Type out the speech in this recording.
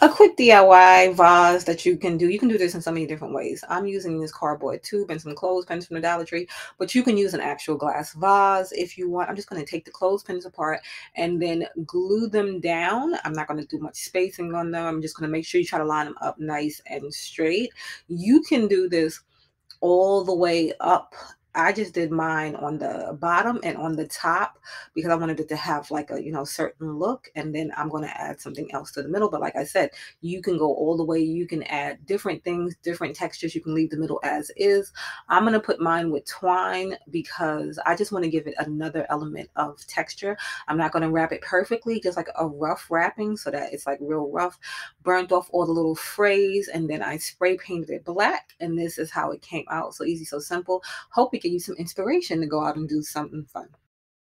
a quick DIY vase that you can do. You can do this in so many different ways. I'm using this cardboard tube and some clothespins from the Dollar Tree, but you can use an actual glass vase if you want. I'm just going to take the clothespins apart and then glue them down. I'm not going to do much spacing on them. I'm just going to make sure you try to line them up nice and straight. You can do this all the way up I just did mine on the bottom and on the top because I wanted it to have like a, you know, certain look. And then I'm going to add something else to the middle. But like I said, you can go all the way. You can add different things, different textures. You can leave the middle as is. I'm going to put mine with twine because I just want to give it another element of texture. I'm not going to wrap it perfectly, just like a rough wrapping so that it's like real rough. Burnt off all the little frays and then I spray painted it black. And this is how it came out. So easy, so simple. Hope we can use some inspiration to go out and do something fun.